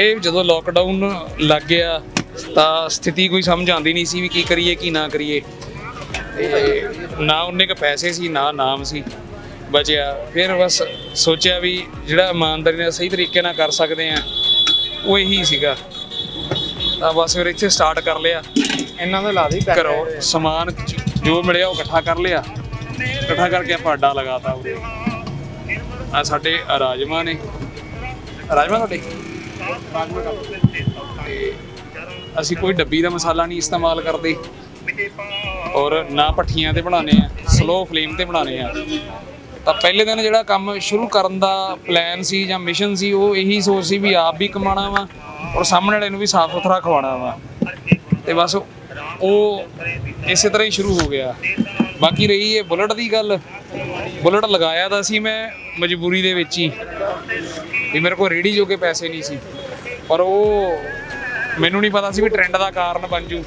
ਇਹ ਜਦੋਂ ਲੋਕਡਾਊਨ ਲੱਗ ਗਿਆ ਤਾਂ ਸਥਿਤੀ ਕੋਈ ਸਮਝ ਆਉਂਦੀ ਨਹੀਂ ਸੀ ਵੀ ਕੀ ਕਰੀਏ ਕੀ ਨਾ ਕਰੀਏ। ਤੇ ਨਾ ਉਹਨੇ ਕ ਪੈਸੇ ਸੀ ਨਾ ਨਾਮ ਸੀ ਬਚਿਆ। ਫਿਰ ਬਸ ਸੋਚਿਆ ਵੀ ਜਿਹੜਾ ਇਮਾਨਦਾਰੀ ਨਾਲ ਸਹੀ ਤਰੀਕੇ ਨਾਲ ਕਰ ਸਕਦੇ ਆ ਉਹ ਇਹੀ ਸੀਗਾ। ਤਾਂ ਬਸ ਫਿਰ ਇੱਥੇ ਸਟਾਰਟ ਕਰ ਲਿਆ। ਇਹਨਾਂ ਦਾ ਲਾ ਦੇ ਕਰੋ ਸਮਾਨ ਜੋ ਮਿਲਿਆ ਉਹ ਇਕੱਠਾ ਕਰ ਲਿਆ। ਇਕੱਠਾ ਕਰਕੇ ਆਪਾਂ ਅੱਡਾ ਲਗਾਤਾ ਉਰੇ ਆ ਸਾਡੇ ਰਾਜਮਾ ਨੇ। ਰਾਜਮਾ ਤੁਹਾਡੇ? ਤੇ ਅਸੀਂ ਕੋਈ ਡੱਬੀ ਦਾ ਮਸਾਲਾ ਨਹੀਂ ਇਸਤੇਮਾਲ ਕਰਦੇ ਔਰ ਨਾ ਭੱਠੀਆਂ ਤੇ ਬਣਾਉਣੇ ਆ ਸਲੋ ਫਲੇਮ ਤੇ ਬਣਾਉਣੇ ਆ ਤਾਂ ਪਹਿਲੇ ਦਿਨ ਜਿਹੜਾ ਕੰਮ ਸ਼ੁਰੂ ਕਰਨ ਦਾ ਪਲਾਨ ਸੀ ਜਾਂ ਮਿਸ਼ਨ ਸੀ, ਉਹ ਇਹੀ ਸੋਚ ਸੀ ਵੀ ਆਪ ਵੀ ਕਮਾਣਾ ਵਾ ਔਰ ਸਾਹਮਣੇ ਵਾਲੇ ਨੂੰ ਵੀ ਸਾਫ਼ ਸੁਥਰਾ ਖਵਾਉਣਾ ਵਾ। ਤੇ ਬਸ ਉਹ ਇਸੇ ਤਰ੍ਹਾਂ ਹੀ ਸ਼ੁਰੂ ਹੋ ਗਿਆ। ਬਾਕੀ ਰਹੀ ਇਹ ਬੁਲਟ ਦੀ ਗੱਲ। ਬੁਲਟ ਲਗਾਇਆ ਤਾਂ ਸੀ ਮੈਂ ਮਜਬੂਰੀ ਦੇ ਵਿੱਚ ਹੀ। ਵੀ ਮੇਰੇ ਕੋਲ ਰੇੜੀ ਜੋਗੇ ਪੈਸੇ ਨਹੀਂ ਸੀ। ਪਰ ਉਹ ਮੈਨੂੰ ਨਹੀਂ ਪਤਾ ਸੀ ਵੀ ਟ੍ਰੈਂਡ ਦਾ ਕਾਰਨ ਬਣ ਜੂ।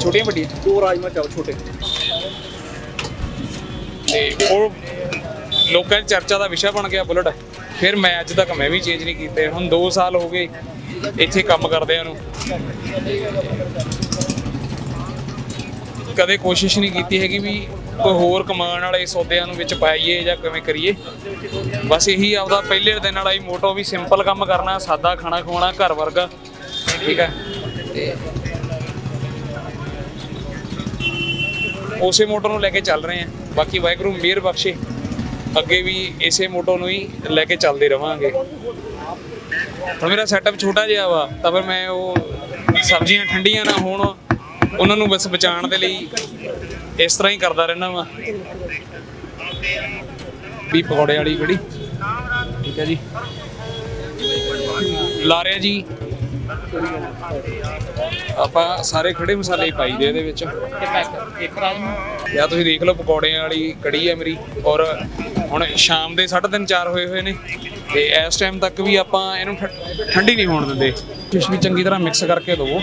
ਛੋਟੀਆਂ ਵੱਡੀਆਂ। ਦੋ ਰਾਜਮਾ ਚਾਓ ਛੋਟੇ। ਤੇ ਉਹ ਲੋਕਾਂ ਦੀ ਚਰਚਾ ਦਾ ਵਿਸ਼ਾ ਬਣ ਗਿਆ ਬੁਲਟ। ਫਿਰ ਮੈਂ ਅੱਜ ਤੱਕ ਮੈਂ ਵੀ ਚੇਂਜ ਨਹੀਂ ਕੀਤੇ। ਹੁਣ 2 ਸਾਲ ਹੋ ਗਏ ਇੱਥੇ ਕੰਮ ਕਰਦਿਆਂ ਨੂੰ। ਕਦੇ ਕੋਸ਼ਿਸ਼ ਨਹੀਂ ਕੀਤੀ ਹੈਗੀ ਵੀ ਕੋਈ ਹੋਰ ਕਮਾਉਣ ਵਾਲੇ ਸੌਦਿਆਂ ਨੂੰ ਵਿੱਚ ਪਾਈਏ ਜਾਂ ਕਿਵੇਂ ਕਰੀਏ? ਬਸ ਇਹੀ ਆਪਦਾ ਪਹਿਲੇ ਦਿਨ ਵਾਲਾ ਹੀ ਮੋਟੋ ਵੀ ਸਿੰਪਲ ਕੰਮ ਕਰਨਾ, ਸਾਦਾ ਖਾਣਾ ਖਵਾਉਣਾ, ਘਰ ਵਰਗਾ। ਠੀਕ ਹੈ। ਤੇ ਉਸੇ ਮੋਟੋ ਨੂੰ ਲੈ ਕੇ ਚੱਲ ਰਹੇ ਹਾਂ। ਬਾਕੀ ਵਾਹਿਗੁਰੂ ਮਿਹਰ ਬਖਸ਼ੇ। ਅੱਗੇ ਵੀ ਇਸੇ ਮੋਟੋ ਨੂੰ ਹੀ ਲੈ ਕੇ ਚੱਲਦੇ ਰਵਾਂਗੇ। ਤਾਂ ਮੇਰਾ ਸੈਟਅਪ ਛੋਟਾ ਜਿਹਾ ਵਾ, ਤਾਂ ਫਿਰ ਮੈਂ ਉਹ ਸਬਜ਼ੀਆਂ ਠੰਡੀਆਂ ਨਾ ਹੋਣ, ਉਹਨਾਂ ਨੂੰ ਬਸ ਬਚਾਉਣ ਦੇ ਲਈ ਇਸ ਤਰ੍ਹਾਂ ਹੀ ਕਰਦਾ ਰਹਿਣਾ ਵਾ। ਵੀ ਪਕੌੜੇ ਵਾਲੀ ਕੜੀ ਠੀਕ ਹੈ ਜੀ। ਲਾ ਰਿਹਾ ਜੀ। ਆਪਾਂ ਸਾਰੇ ਖੜੇ ਮਸਾਲੇ ਹੀ ਪਾਈ ਦੇ ਇਹਦੇ ਵਿੱਚ। ਇੱਕ ਰਾਜਮਾ ਜਾਂ ਤੁਸੀਂ ਦੇਖ ਲਓ ਪਕੌੜਿਆਂ ਵਾਲੀ ਕੜੀ ਹੈ ਮੇਰੀ। ਔਰ ਹੁਣ ਸ਼ਾਮ ਦੇ 3:30 4 ਹੋਏ ਹੋਏ ਨੇ ਤੇ ਇਸ ਟਾਈਮ ਤੱਕ ਵੀ ਆਪਾਂ ਇਹਨੂੰ ਠੰਡੀ ਨਹੀਂ ਹੋਣ ਦਿੰਦੇ। ਫਿਸ਼ ਵੀ ਚੰਗੀ ਤਰ੍ਹਾਂ ਮਿਕਸ ਕਰਕੇ ਲਵੋ।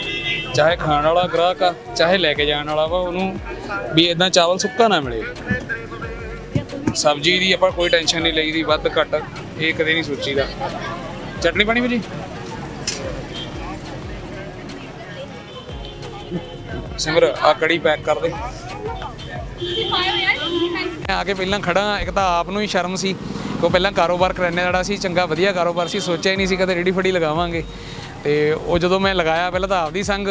ਚਾਹੇ ਖਾਣ ਵਾਲਾ ਗ੍ਰਾਹਕ ਆ, ਚਾਹੇ ਲੈ ਕੇ ਜਾਣ ਵਾਲਾ ਵਾ, ਉਹਨੂੰ ਵੀ ਇਦਾਂ ਚਾਵਲ ਸੁੱਕਾ ਨਾ ਮਿਲੇ। ਸਬਜ਼ੀ ਦੀ ਆਪਾਂ ਕੋਈ ਟੈਨਸ਼ਨ ਨਹੀਂ ਲਈਦੀ, ਵੱਧ ਘੱਟ, ਇਹ ਕਦੇ ਨਹੀਂ ਸੋਚੀਦਾ। ਚਟਨੀ ਪਾਣੀ ਵੀ ਜੀ ਸਿਮਰ ਆ ਕੜੀ ਪੈਕ ਕਰ ਦੇ। ਮੈਂ ਆ ਕੇ ਪਹਿਲਾਂ ਖੜਾ ਇੱਕ ਤਾਂ ਆਪ ਨੂੰ ਹੀ ਸ਼ਰਮ ਸੀ ਕੋ ਪਹਿਲਾਂ ਕਾਰੋਬਾਰ ਕਰਨੇ ਵਾਲਾ ਸੀ, ਚੰਗਾ ਵਧੀਆ ਕਾਰੋਬਾਰ ਸੀ, ਸੋਚਿਆ ਹੀ ਨਹੀਂ ਸੀ ਕਦੇ ਰੇੜੀ ਫੜੀ ਲਗਾਵਾਂਗੇ। ਤੇ ਉਹ ਜਦੋਂ ਮੈਂ ਲਗਾਇਆ, ਪਹਿਲਾਂ ਤਾਂ ਆਪਦੀ ਸੰਗ,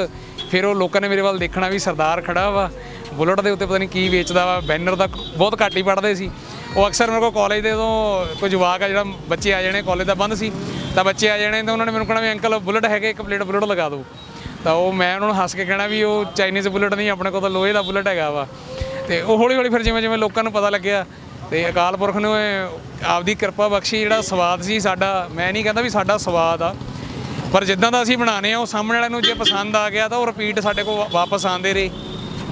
ਫਿਰ ਉਹ ਲੋਕਾਂ ਨੇ ਮੇਰੇ ਵੱਲ ਦੇਖਣਾ ਵੀ ਸਰਦਾਰ ਖੜਾ ਵਾ, ਬੁਲਟ ਦੇ ਉੱਤੇ ਪਤਾ ਨਹੀਂ ਕੀ ਵੇਚਦਾ ਵਾ, ਬੈਨਰ ਦਾ ਬਹੁਤ ਘੱਟ ਹੀ ਪੜਦੇ ਸੀ। ਉਹ ਅਕਸਰ ਮੇਰੇ ਕੋਲ ਕਾਲਜ ਦੇ ਤੋਂ ਕੋਈ ਜਵਾਕ ਆ ਜਿਹੜਾ ਬੱਚੇ ਆ ਜਾਣੇ ਕਾਲਜ ਦਾ ਬੰਦ ਸੀ, ਤਾਂ ਬੱਚੇ ਆ ਜਾਣੇ ਤਾਂ ਉਹਨਾਂ ਨੇ ਮੈਨੂੰ ਕਹਿਣਾ ਵੀ ਅੰਕਲ, ਬੁਲਟ ਹੈਗੇ, ਇੱਕ ਪਲੇਟ ਬੁਲਟ ਲਗਾ ਦਿਓ। ਤਾਂ ਉਹ ਮੈਂ ਉਹਨਾਂ ਨੂੰ ਹੱਸ ਕੇ ਕਹਿਣਾ ਵੀ ਉਹ ਚਾਈਨੀਜ਼ ਬੁਲਟ ਨਹੀਂ, ਆਪਣੇ ਕੋਲ ਤਾਂ ਲੋਹੇ ਦਾ ਬੁਲਟ ਹੈਗਾ ਵਾ। ਤੇ ਉਹ ਹੌਲੀ ਹੌਲੀ ਫਿਰ ਜਿਵੇਂ ਜਿਵੇਂ ਲੋਕਾਂ ਨੂੰ ਪਤਾ ਲੱਗਿਆ ਤੇ ਅਕਾਲ ਪੁਰਖ ਨੇ ਆਪਦੀ ਕਿਰਪਾ ਬਖਸ਼ੀ, ਜਿਹੜਾ ਸਵਾਦ ਸੀ ਸਾਡਾ, ਮੈਂ ਨਹੀਂ ਕਹਿੰਦਾ ਵੀ ਸਾਡਾ ਸਵਾਦ ਆ, ਪਰ ਜਿੱਦਾਂ ਦਾ ਅਸੀਂ ਬਣਾਣੇ ਆ, ਉਹ ਸਾਹਮਣੇ ਵਾਲਿਆਂ ਨੂੰ ਜੇ ਪਸੰਦ ਆ ਗਿਆ ਤਾਂ ਉਹ ਰਿਪੀਟ ਸਾਡੇ ਕੋਲ ਵਾ- ਵਾਪਸ ਆਉਂਦੇ ਰਹੇ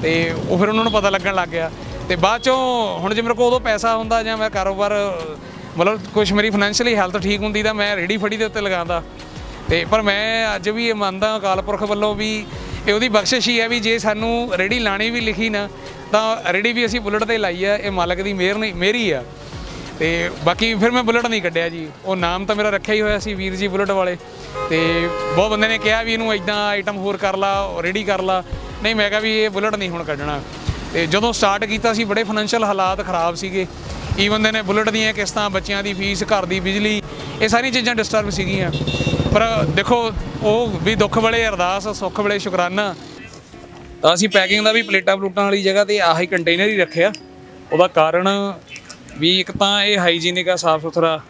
ਤੇ ਉਹ ਫਿਰ ਉਹਨਾਂ ਨੂੰ ਪਤਾ ਲੱਗਣ ਲੱਗ ਗਿਆ। ਤੇ ਬਾਅਦ ਚੋਂ ਹੁਣ ਜੇ ਮੇਰੇ ਕੋਲ ਉਦੋਂ ਪੈਸਾ ਹੁੰਦਾ ਜਾਂ ਮੈਂ ਕਾਰੋਬਾਰ, ਮਤਲਬ ਕੁਝ ਮੇਰੀ ਫਾਈਨੈਂਸ਼ੀਅਲੀ ਹੈਲਥ ਠੀਕ ਹੁੰਦੀ ਤਾਂ ਮੈਂ ਰੇੜੀ ਫੜੀ ਦੇ ਉੱਤੇ ਲਗਾਉਂਦਾ। ਤੇ ਪਰ ਮੈਂ ਅੱਜ ਵੀ ਇਹ ਮੰਨਦਾ ਅਕਾਲ ਪੁਰਖ ਵੱਲੋਂ ਵੀ ਇਹ ਉਹਦੀ ਬਖਸ਼ਿਸ਼ ਹੀ ਹੈ ਵੀ ਜੇ ਸਾਨੂੰ ਰੇੜੀ ਲਾਣੀ ਵੀ ਲਿਖੀ ਨਾ ਤਾਂ ਰੇੜੀ ਵੀ ਅਸੀਂ ਬੁਲਟ ਤੇ ਲਾਈ ਆ, ਇਹ ਮਾਲਕ ਦੀ ਮਿਹਰ ਨਹੀਂ, ਮੇਰੀ ਆ। ਤੇ ਬਾਕੀ ਫਿਰ ਮੈਂ ਬੁਲਟ ਨਹੀਂ ਕੱਢਿਆ ਜੀ। ਉਹ ਨਾਮ ਤਾਂ ਮੇਰਾ ਰੱਖਿਆ ਹੀ ਹੋਇਆ ਸੀ ਵੀਰ ਜੀ ਬੁਲਟ ਵਾਲੇ। ਤੇ ਬਹੁਤ ਬੰਦੇ ਨੇ ਕਿਹਾ ਵੀ ਇਹਨੂੰ ਇਦਾਂ ਆਈਟਮ ਹੋਰ ਕਰ ਲਾ ਰੈਡੀ ਕਰ ਲਾ। ਨਹੀਂ, ਮੈਂ ਕਿਹਾ ਵੀ ਇਹ ਬੁਲਟ ਨਹੀਂ ਹੁਣ ਕੱਢਣਾ। ਤੇ ਜਦੋਂ ਸਟਾਰਟ ਕੀਤਾ ਸੀ, ਬੜੇ ਫਾਈਨੈਂਸ਼ੀਅਲ ਹਾਲਾਤ ਖਰਾਬ ਸੀਗੇ। ਈਵਨ ਦੇ ਨੇ ਬੁਲਟ ਦੀਆਂ ਕਿਸ਼ਤਾਂ, ਬੱਚਿਆਂ ਦੀ ਫੀਸ, ਘਰ ਦੀ ਬਿਜਲੀ, ਇਹ ਸਾਰੀਆਂ ਚੀਜ਼ਾਂ ਡਿਸਟਰਬ ਸੀਗੀਆਂ। ਪਰ ਦੇਖੋ, ਉਹ ਵੀ ਦੁੱਖ ਵੇਲੇ, ਅਰਦਾਸ, ਸੁੱਖ ਵੇਲੇ, ਸ਼ੁਕਰਾਨਾ। ਤਾਂ ਅਸੀਂ ਪੈਕਿੰਗ ਦਾ ਵੀ ਪਲੇਟਾਂ ਪਲੂਟਾਂ ਵਾਲੀ ਜਗ੍ਹਾ ਤੇ ਆਹੀ ਕੰਟੇਨਰ ਹੀ ਰੱਖਿਆ। ਉਹਦਾ ਕਾਰਨ ਵੀ ਇੱਕ ਤਾਂ ਇਹ ਹਾਈਜੀਨਿਕ ਆ, ਸਾਫ਼ ਸੁਥਰਾ।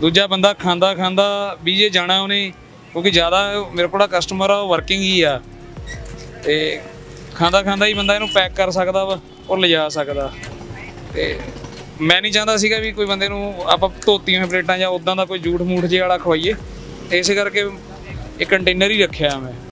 ਦੂਜਾ ਬੰਦਾ ਖਾਂਦਾ ਖਾਂਦਾ ਵੀ ਜੇ ਜਾਣਾ ਉਹਨੇ, ਕਿਉਂਕਿ ਜ਼ਿਆਦਾ ਮੇਰੇ ਕੋਲ ਕਸਟਮਰ ਆ, ਉਹ ਵਰਕਿੰਗ ਹੀ ਆ। ਤੇ ਖਾਂਦਾ ਖਾਂਦਾ ਹੀ ਬੰਦਾ ਇਹਨੂੰ ਪੈਕ ਕਰ ਸਕਦਾ ਵਾ ਔਰ ਲਿਜਾ ਸਕਦਾ। ਤੇ ਮੈਂ ਨਹੀਂ ਚਾਹੁੰਦਾ ਸੀਗਾ ਵੀ ਕੋਈ ਬੰਦੇ ਨੂੰ ਆਪਾਂ ਧੋਤੀਆਂ ਹੋਈਆਂ ਪਲੇਟਾਂ ਜਾਂ ਉਦਾਂ ਦਾ ਕੋਈ ਝੂਠ ਮੂਠ ਜੇ ਵਾਲਾ ਖਵਾਈਏ। ਤੇ ਇਸੇ ਕਰਕੇ ਇਹ ਕੰਟੇਨਰ ਹੀ ਰੱਖਿਆ ਮੈਂ।